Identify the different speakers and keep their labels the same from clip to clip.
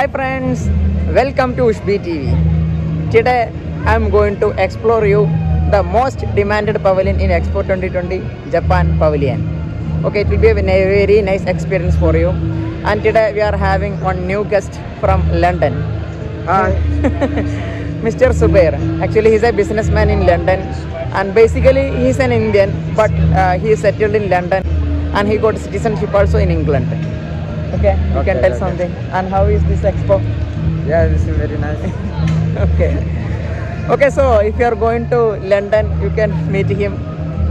Speaker 1: Hi friends, welcome to Ushbi TV. Today I am going to explore you the most demanded pavilion in Expo 2020, Japan Pavilion. Okay, it will be a very nice experience for you. And today we are having one new guest from London.
Speaker 2: Hi.
Speaker 1: Mr. Subair. Actually, he's a businessman in London, and basically he's an Indian, but uh, he is settled in London, and he got citizenship also in England. Okay, you can tell
Speaker 2: okay.
Speaker 1: something. And how is this expo?
Speaker 2: Yeah, this is very nice.
Speaker 1: okay. Okay, so if you are going to London, you can meet him.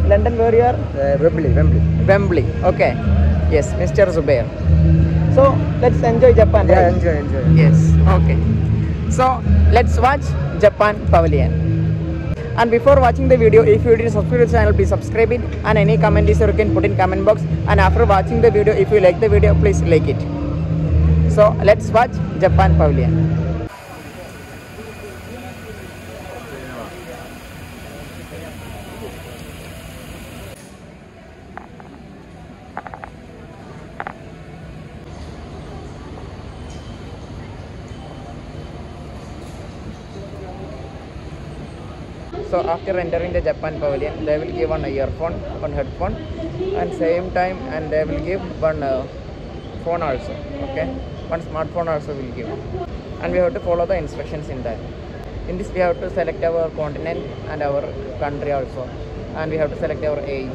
Speaker 1: London, where you are?
Speaker 2: Uh, Wembley, Wembley.
Speaker 1: Wembley. Okay. Yes, Mr. Zubair. So let's enjoy Japan.
Speaker 2: Yeah,
Speaker 1: right?
Speaker 2: enjoy, enjoy.
Speaker 1: Yes. Okay. So let's watch Japan Pavilion. And before watching the video, if you didn't subscribe to the channel, please subscribe it. And any comment is you can put in comment box. And after watching the video, if you like the video, please like it. So let's watch Japan Pavilion. So after entering the Japan pavilion, they will give one earphone, one headphone, and same time, and they will give one uh, phone also. Okay, one smartphone also will give, and we have to follow the instructions in that. In this, we have to select our continent and our country also, and we have to select our age.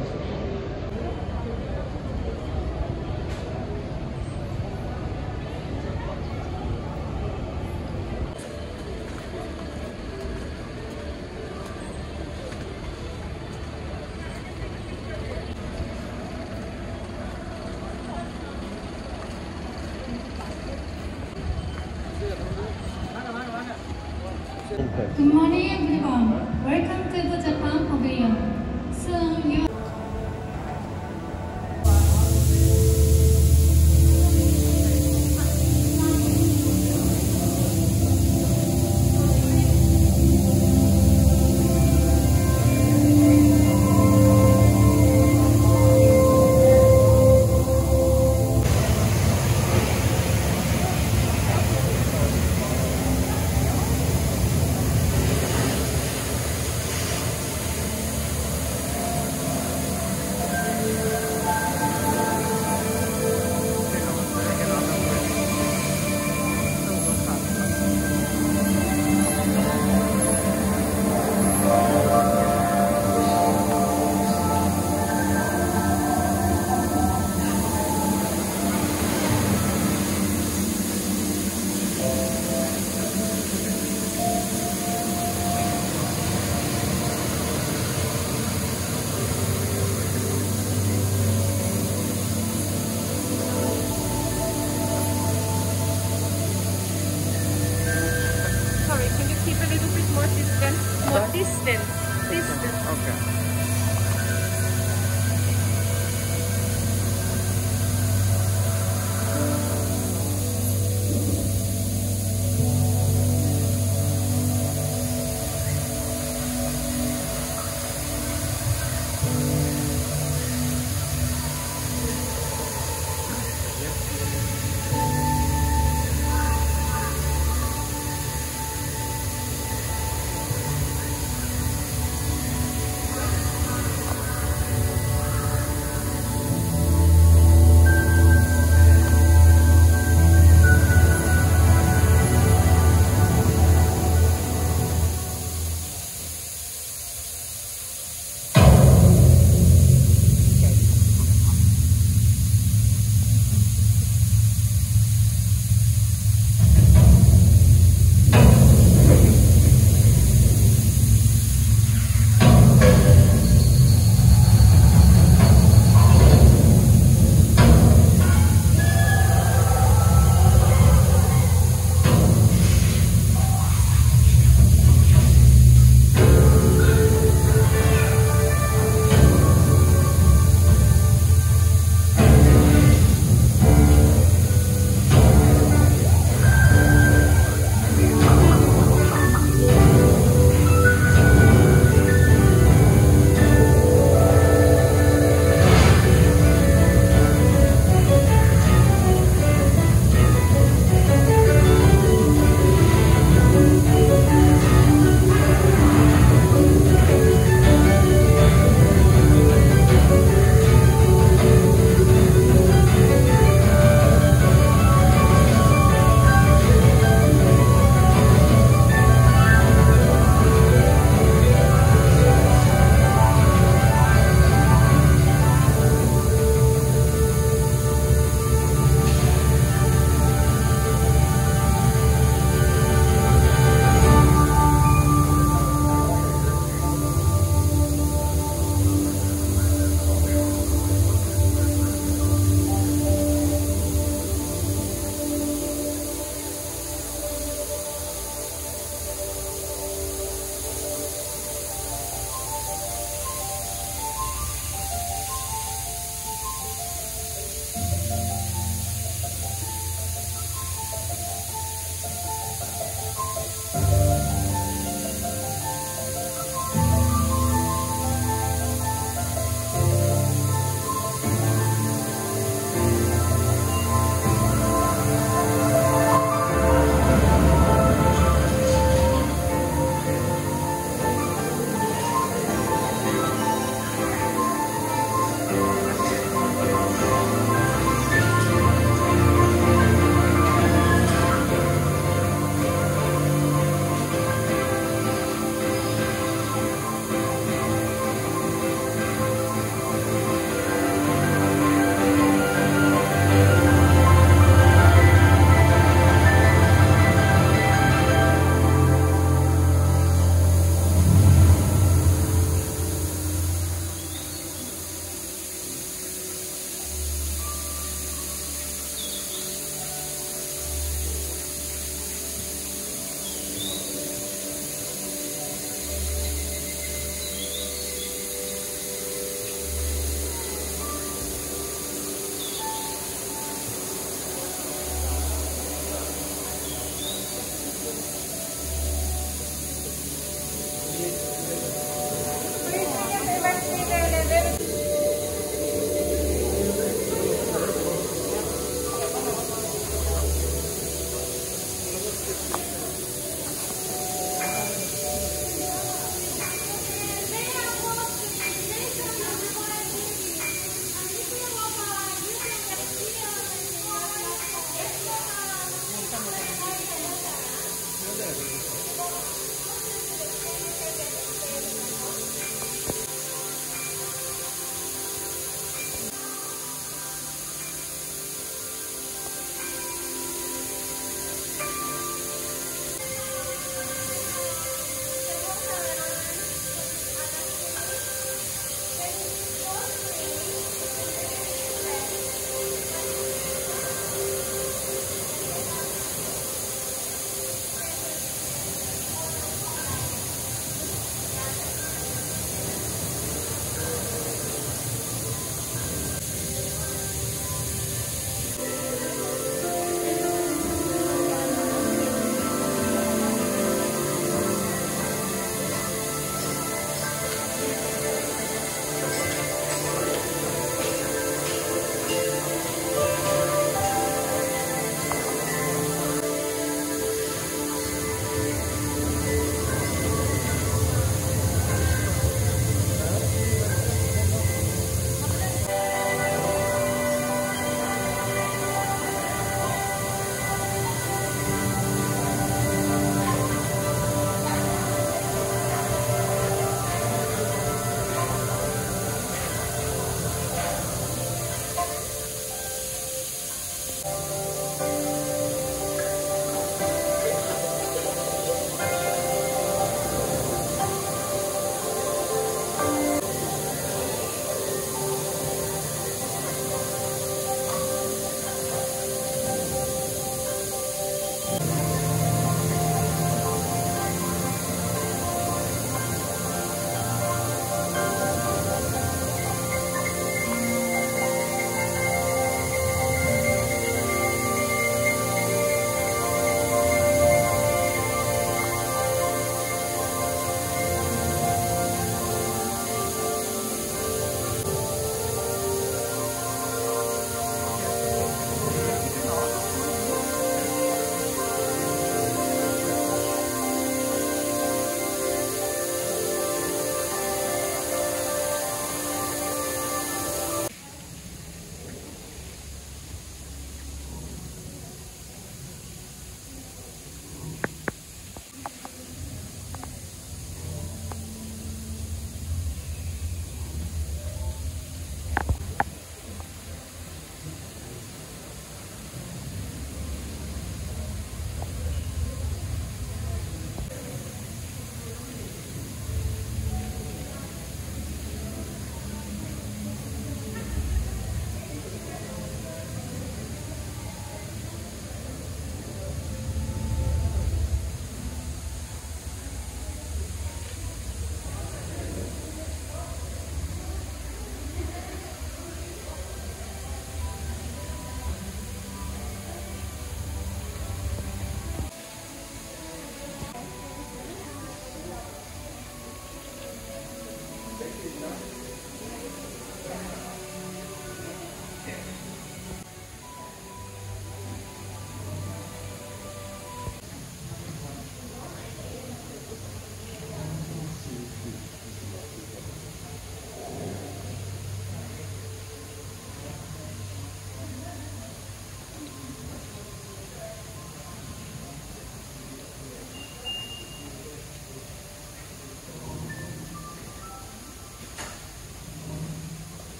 Speaker 3: Good
Speaker 4: Distance. Distance.
Speaker 1: Okay.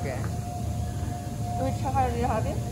Speaker 1: Okay.
Speaker 4: Which car do you have it?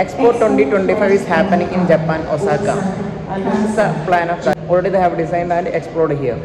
Speaker 1: Expo 2025 is happening in Japan, Osaka. This is a plan of that. Already they have designed and explored here.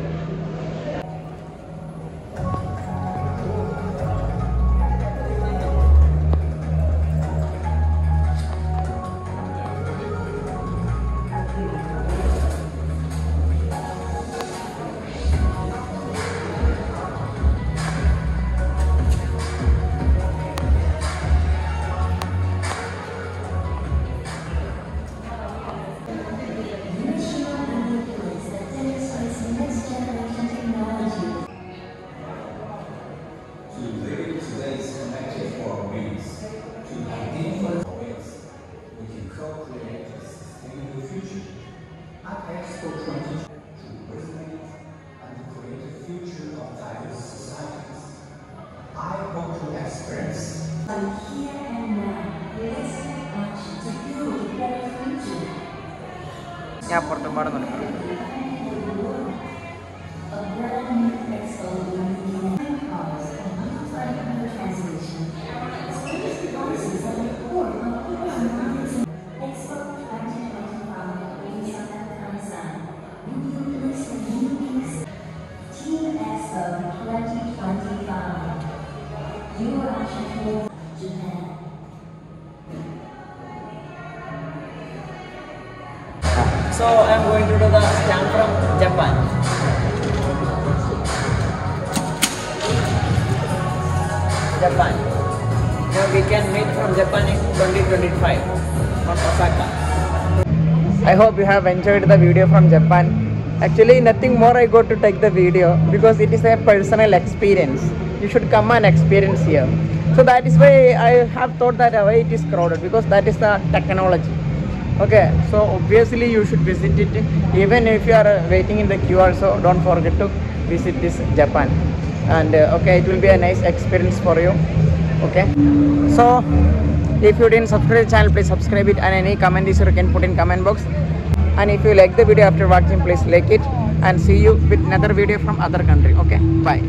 Speaker 1: tomaron have enjoyed the video from Japan. Actually, nothing more I got to take the video because it is a personal experience. You should come and experience here. So that is why I have thought that why it is crowded because that is the technology. Okay, so obviously you should visit it. Even if you are waiting in the queue, also don't forget to visit this Japan. And uh, okay, it will be a nice experience for you. Okay, so if you didn't subscribe the channel, please subscribe it. And any comment is you can put in comment box. And if you like the video after watching, please like it. And see you with another video from other country. Okay, bye.